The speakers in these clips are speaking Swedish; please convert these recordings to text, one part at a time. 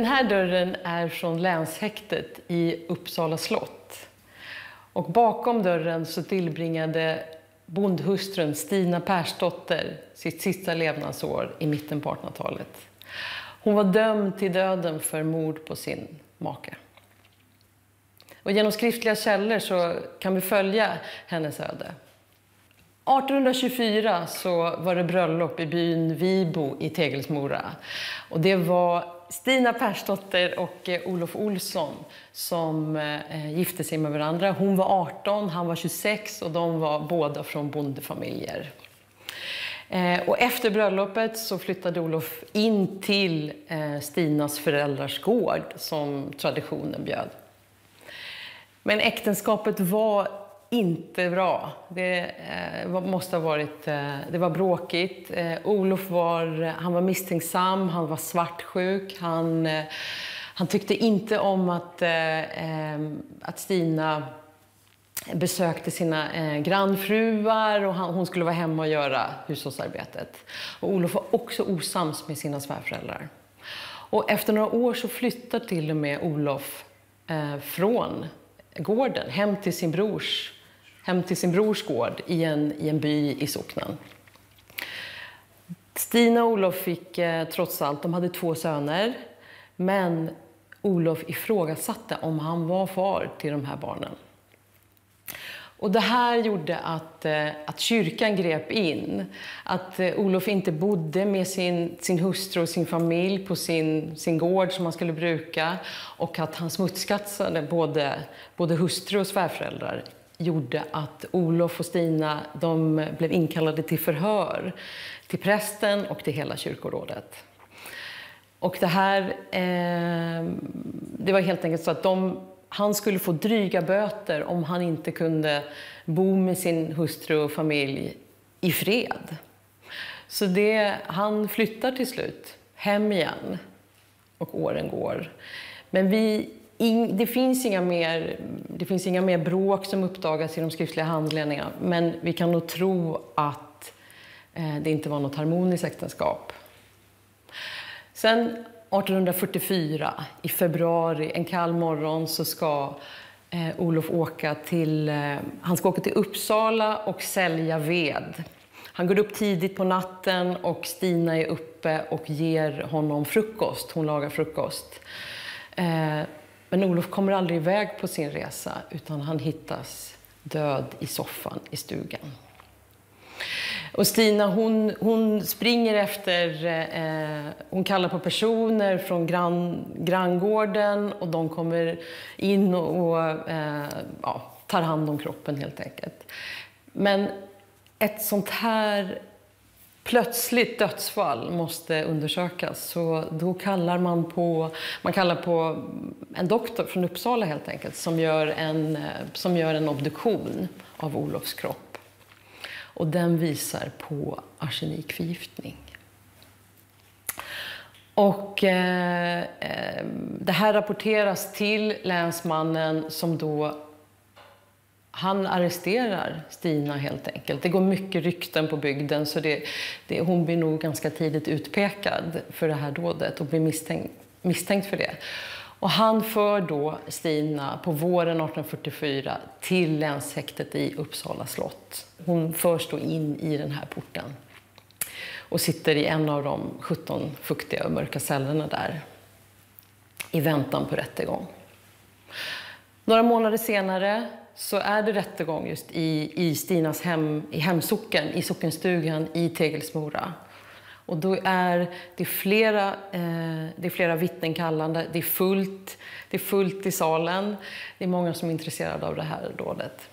Den här dörren är från länshäktet i Uppsala slott. Och bakom dörren så tillbringade bondhustrun Stina Persdotter sitt sista levnadsår i mitten på 1800-talet. Hon var dömd till döden för mord på sin make. Och genom skriftliga källor så kan vi följa hennes öde. 1824 så var det bröllop i byn Vibo i Tegelsmora. Och det var Stina Persdotter och eh, Olof Olsson som eh, gifte sig med varandra. Hon var 18, han var 26 och de var båda från bondefamiljer. Eh, och efter bröllopet så flyttade Olof in till Stinas föräldrars gård som traditionen bjöd. Men äktenskapet var inte bra. Det eh, måste ha varit, eh, det var bråkigt. Eh, Olof var, han var misstänksam, han var svartsjuk. Han, eh, han tyckte inte om att, eh, eh att Stina besökte sina eh, grannfruar och han, hon skulle vara hemma och göra hushållsarbetet. Och Olof var också osams med sina svärföräldrar. Och efter några år så flyttar till och med Olof eh, från gården hem till sin brors hem till sin brors gård i en, i en by i socknen. Stina och Olof fick eh, trots allt, de hade två söner, men Olof ifrågasatte om han var far till de här barnen. Och det här gjorde att, eh, att kyrkan grep in. Att eh, Olof inte bodde med sin, sin hustru och sin familj på sin, sin gård som han skulle bruka och att han smutskastade både, både hustru och svärföräldrar gjorde att Olof och Stina de blev inkallade till förhör till prästen och till hela kyrkorådet. Och det här, eh, det var helt enkelt så att de, han skulle få dryga böter om han inte kunde bo med sin hustru och familj i fred. Så det, han flyttar till slut hem igen och åren går. Men vi in, det, finns inga mer, det finns inga mer bråk som uppdagas i de skriftliga handlingarna men vi kan nog tro att eh, det inte var något harmoniskt äktenskap. Sen 1844, i februari, en kall morgon, så ska eh, Olof åka till, eh, han ska åka till Uppsala och sälja ved. Han går upp tidigt på natten och Stina är uppe och ger honom frukost. Hon lagar frukost. Eh, men Olof kommer aldrig iväg på sin resa utan han hittas död i soffan i stugan. Och Stina hon, hon springer efter, eh, hon kallar på personer från grann, granngården och de kommer in och, och eh, ja, tar hand om kroppen helt enkelt. Men ett sånt här plötsligt dödsfall måste undersökas. Så då kallar man på, man kallar på en doktor från Uppsala helt enkelt som gör en, som gör en obduktion av Olofs kropp. Och den visar på arsenikförgiftning. Och eh, eh det här rapporteras till länsmannen som då han arresterar Stina helt enkelt. Det går mycket rykten på bygden så det, det, hon blir nog ganska tidigt utpekad för det här dådet och blir misstänkt, misstänkt för det. Och han för då Stina på våren 1844 till länshäktet i Uppsala slott. Hon förs då in i den här porten och sitter i en av de 17 fuktiga och mörka cellerna där i väntan på rättegång. Några månader senare så är det rättegång just i, i Stinas hem, i hemsocken, i sockenstugan i Tegelsmora. Och då är det flera, eh, det är flera vittnen kallande, det är, fullt, det är fullt i salen. Det är många som är intresserade av det här dådet.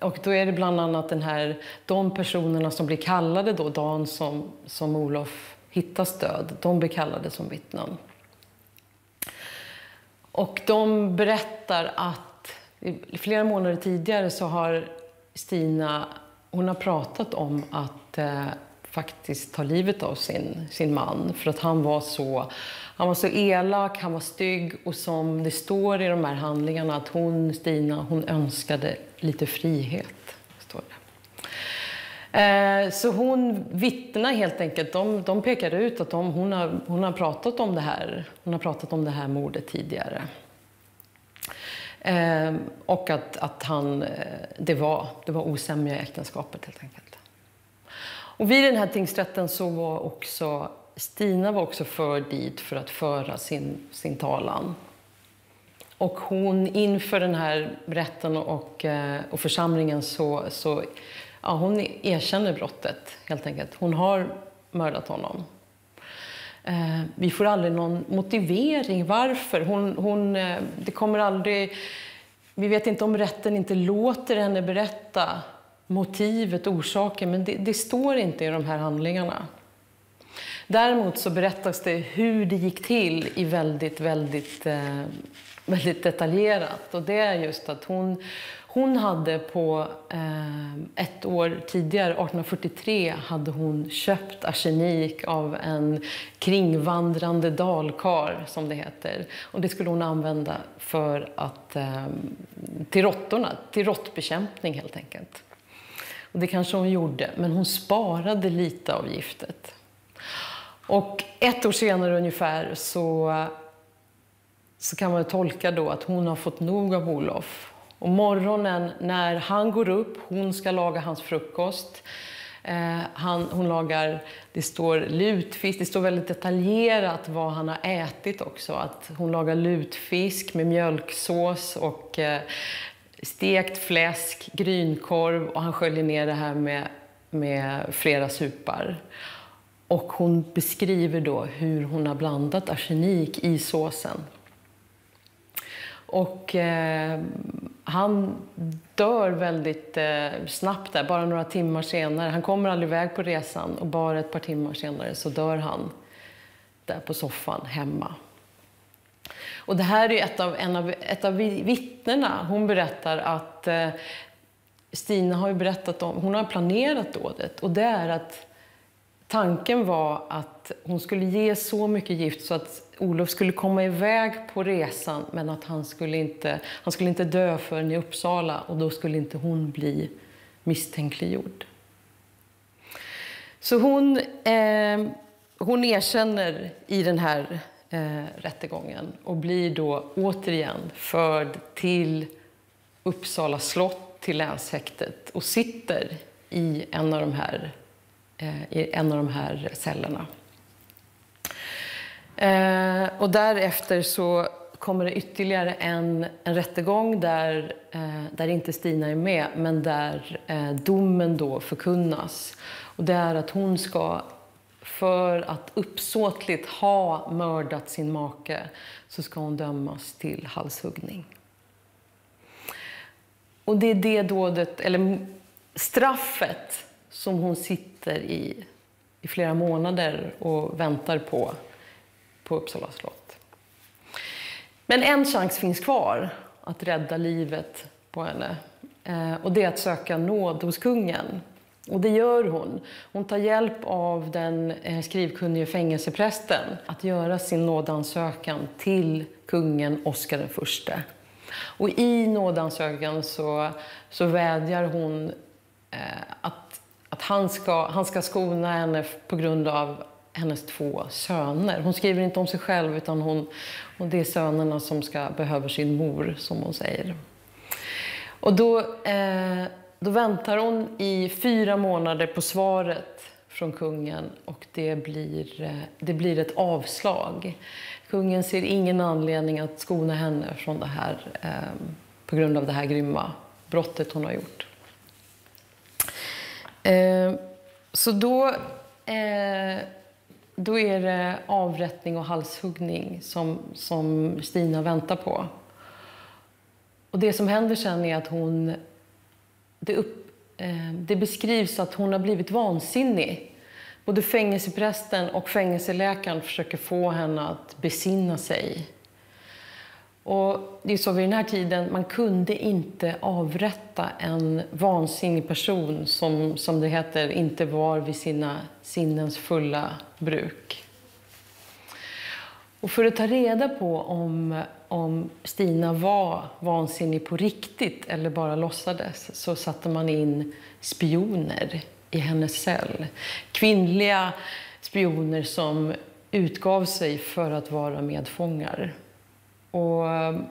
Och då är det bland annat den här, de personerna som blir kallade då, dagen som, som Olof hittas död, de blir kallade som vittnen. Och de berättar att flera månader tidigare så har Stina hon har pratat om att eh, faktiskt ta livet av sin, sin man för att han var, så, han var så elak, han var stygg och som det står i de här handlingarna att hon, Stina, hon önskade lite frihet. Står det. Eh, så hon vittnar helt enkelt. De, de pekar ut att de, hon, har, hon har pratat om det här. Hon har pratat om det här mordet tidigare. Eh, och att, att han, eh, det, var, det var osämja i äktenskapet helt enkelt. Och vid den här tingsrätten så var också Stina var också förd dit för att föra sin, sin talan. Och hon inför den här rätten och, eh, och församlingen så, så ja, hon erkänner brottet helt enkelt. Hon har mördat honom. Eh, vi får aldrig någon motivering varför. Hon, hon, eh, det kommer aldrig, vi vet inte om rätten inte låter henne berätta motivet, orsaken, men det, det står inte i de här handlingarna. Däremot så berättas det hur det gick till i väldigt, väldigt, eh, väldigt detaljerat. Och det är just att hon, hon hade på eh, ett år tidigare, 1843, hade hon köpt arsenik av en kringvandrande dalkar, som det heter. Och det skulle hon använda för att, eh, till råttorna, till råttbekämpning helt enkelt. Och det kanske hon gjorde, men hon sparade lite av giftet. Och ett år senare ungefär så, så kan man tolka då att hon har fått nog av Olof. Och morgonen när han går upp, hon ska laga hans frukost. Eh, han, hon lagar, det står lutfisk, det står väldigt detaljerat vad han har ätit också. Att hon lagar lutfisk med mjölksås och eh, stekt fläsk, grynkorv och han sköljer ner det här med, med flera supar. Och hon beskriver då hur hon har blandat arsenik i såsen. Och eh, han dör väldigt eh, snabbt där, bara några timmar senare. Han kommer aldrig iväg på resan och bara ett par timmar senare så dör han där på soffan hemma. Och det här är ett av, en av, ett av vittnena. Hon berättar att eh, Stina har ju berättat om, hon har planerat dådet och det är att tanken var att hon skulle ge så mycket gift så att Olof skulle komma iväg på resan men att han skulle inte, han skulle inte dö förrän i Uppsala och då skulle inte hon bli misstänkliggjord. Så hon, eh, hon erkänner i den här eh, rättegången och blir då återigen förd till Uppsala slott, till länshäktet och sitter i en av de här, eh, i en av de här cellerna. Eh, och därefter så kommer det ytterligare en, en rättegång där, eh, där inte Stina är med, men där eh, domen då förkunnas. Och det är att hon ska för att uppsåtligt ha mördat sin make så ska hon dömas till halshuggning. Och det är det dådet, eller straffet som hon sitter i i flera månader och väntar på på Uppsala slott. Men en chans finns kvar att rädda livet på henne. Eh, och det är att söka nåd hos kungen. Och det gör hon. Hon tar hjälp av den eh, skrivkunnige fängelseprästen att göra sin nådansökan till kungen Oscar I. Och i nådansökan så, så vädjar hon eh, att, att han, ska, han ska skona henne på grund av hennes två söner. Hon skriver inte om sig själv utan hon, och det är sönerna som ska, behöver sin mor, som hon säger. Och då, eh, då väntar hon i fyra månader på svaret från kungen och det blir, eh, det blir ett avslag. Kungen ser ingen anledning att skona henne från det här eh, på grund av det här grymma brottet hon har gjort. Eh, så då eh, då är det avrättning och halshuggning som, som Stina väntar på. Och det som händer sen är att hon... Det, upp, eh, det beskrivs att hon har blivit vansinnig. Både fängelseprästen och fängelseläkaren försöker få henne att besinna sig. Och det är så vid den här tiden, man kunde inte avrätta en vansinnig person som, som det heter, inte var vid sina sinnens fulla bruk. Och för att ta reda på om, om Stina var vansinnig på riktigt eller bara låtsades så satte man in spioner i hennes cell. Kvinnliga spioner som utgav sig för att vara medfångar. Och ehm,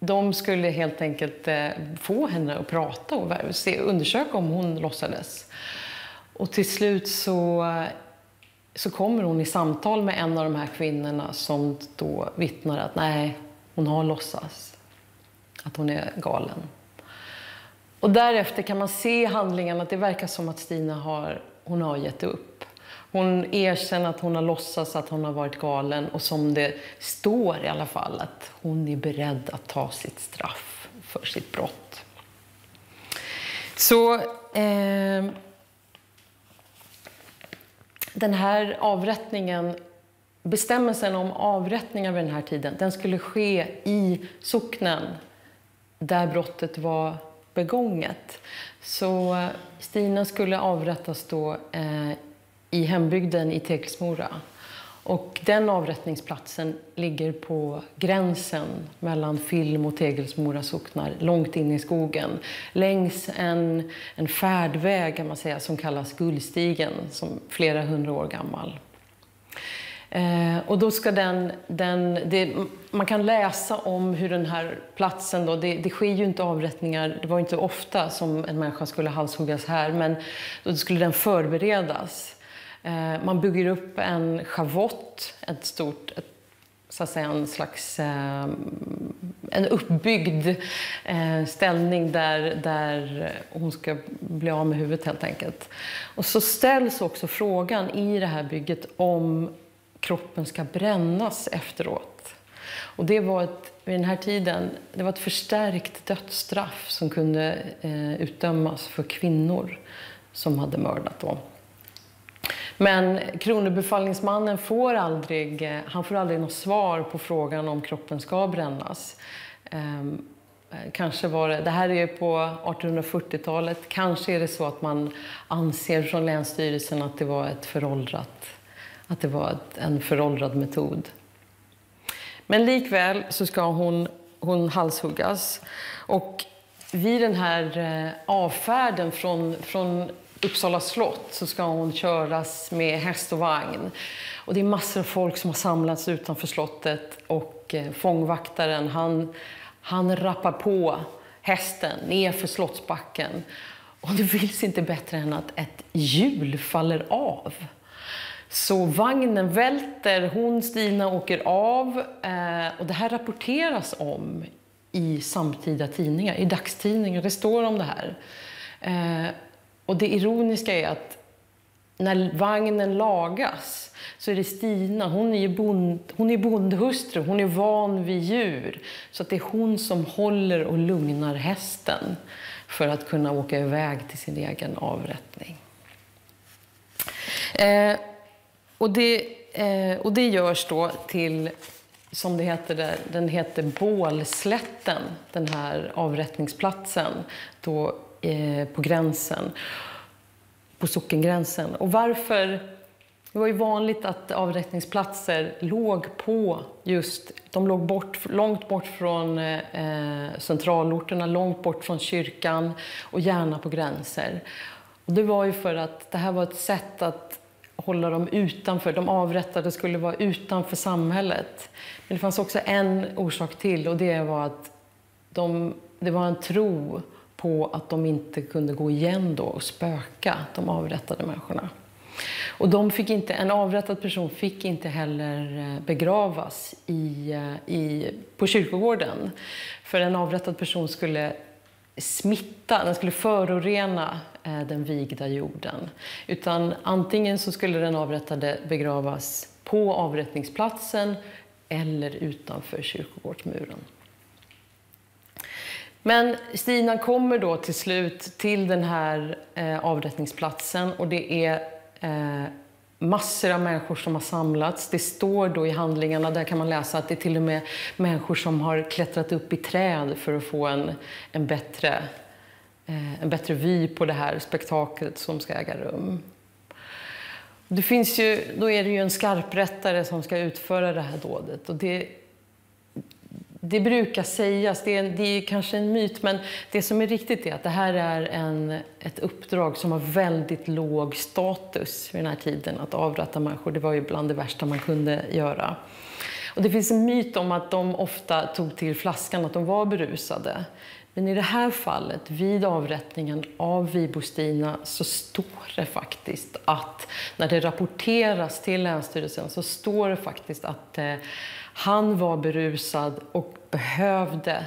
de skulle helt enkelt eh, få henne att prata och se, undersöka om hon låtsades. Och till slut så, så kommer hon i samtal med en av de här kvinnorna som då vittnar att nej, hon har låtsats. Att hon är galen. Och därefter kan man se handlingarna att det verkar som att Stina har, hon har gett upp. Hon erkänner att hon har låtsats att hon har varit galen och som det står i alla fall att hon är beredd att ta sitt straff för sitt brott. Så eh, den här avrättningen, bestämmelsen om avrättningar vid den här tiden, den skulle ske i socknen där brottet var begånget. Så eh, Stina skulle avrättas då eh, i hembygden i Tekelsmora. Och den avrättningsplatsen ligger på gränsen mellan Film och Tegelsmora socknar, långt in i skogen. Längs en, en färdväg kan man säga, som kallas Gullstigen, som flera hundra år gammal. Eh, och då ska den, den det, man kan läsa om hur den här platsen, då, det, det sker ju inte avrättningar, det var inte ofta som en människa skulle halshuggas här, men då skulle den förberedas. Eh, man bygger upp en schavott, ett stort, ett, så att säga en slags eh, en uppbyggd eh, ställning där, där hon ska bli av med huvudet helt enkelt. Och så ställs också frågan i det här bygget om kroppen ska brännas efteråt. Och det var ett, vid den här tiden det var ett förstärkt dödsstraff som kunde eh, utdömas för kvinnor som hade mördat. Då. Men kronobefallningsmannen får aldrig, eh, han får aldrig något svar på frågan om kroppen ska brännas. Ehm, eh, kanske var det, det här är på 1840-talet, kanske är det så att man anser från Länsstyrelsen att det var ett föråldrat, att det var ett, en föråldrad metod. Men likväl så ska hon, hon halshuggas. Och vid den här eh, avfärden från, från Uppsala slott så ska hon köras med häst och vagn. Och det är massor av folk som har samlats utanför slottet och eh, fångvaktaren han, han rappar på hästen nerför slottsbacken. Och det vill inte bättre än att ett hjul faller av. Så vagnen välter, hon Stina åker av eh, och det här rapporteras om i samtida tidningar, i dagstidningar. Det står om det här. Eh, och det ironiska är att när vagnen lagas så är det Stina, hon är, bond, hon är bondhustru, hon är van vid djur. Så att det är hon som håller och lugnar hästen för att kunna åka iväg till sin egen avrättning. Eh, och, det, eh, och det görs då till, som det heter där, den heter Bålslätten, den här avrättningsplatsen. Då Eh, på gränsen, på sockengränsen. Och varför? Det var ju vanligt att avrättningsplatser låg på just, de låg bort, långt bort från eh, centralorterna, långt bort från kyrkan och gärna på gränser. Och det var ju för att det här var ett sätt att hålla dem utanför. De avrättade skulle vara utanför samhället. Men det fanns också en orsak till och det var att de, det var en tro på att de inte kunde gå igen då och spöka de avrättade människorna. Och de fick inte, en avrättad person fick inte heller eh, begravas i, eh, i, på kyrkogården. För en avrättad person skulle smitta, den skulle förorena eh, den vigda jorden. Utan antingen så skulle den avrättade begravas på avrättningsplatsen eller utanför kyrkogårdsmuren. Men Stina kommer då till slut till den här eh, avrättningsplatsen och det är eh, massor av människor som har samlats. Det står då i handlingarna, där kan man läsa att det är till och med människor som har klättrat upp i träd för att få en, en, bättre, eh, en bättre vy på det här spektaklet som ska äga rum. Det finns ju, då är det ju en skarprättare som ska utföra det här dådet. Och det, det brukar sägas, det är, det är kanske en myt, men det som är riktigt är att det här är en, ett uppdrag som har väldigt låg status vid den här tiden. Att avrätta människor, det var ju bland det värsta man kunde göra. Och det finns en myt om att de ofta tog till flaskan, att de var berusade. Men i det här fallet, vid avrättningen av Vibostina, så står det faktiskt att, när det rapporteras till Länsstyrelsen, så står det faktiskt att eh, han var berusad och behövde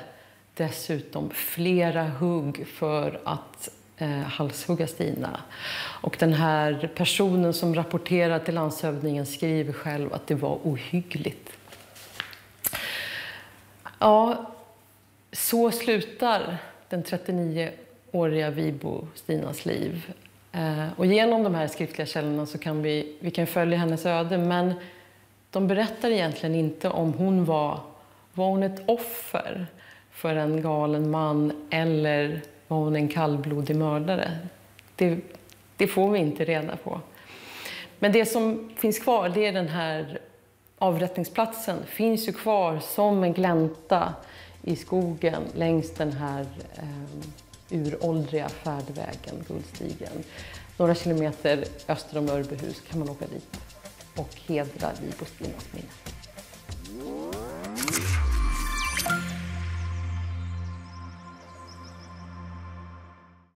dessutom flera hugg för att eh, halshugga Stina. Och den här personen som rapporterar till landshövdingen skriver själv att det var ohyggligt. Ja, så slutar den 39-åriga Vibo Stinas liv. Eh, och genom de här skriftliga källorna så kan vi, vi kan följa hennes öde, men de berättar egentligen inte om hon var, var hon ett offer för en galen man eller var hon en kallblodig mördare. Det, det får vi inte reda på. Men det som finns kvar, det är den här avrättningsplatsen, finns ju kvar som en glänta i skogen längs den här eh, uråldriga färdvägen, Guldstigen. Några kilometer öster om Örbyhus kan man åka dit och hedra Vibo Stinas minne.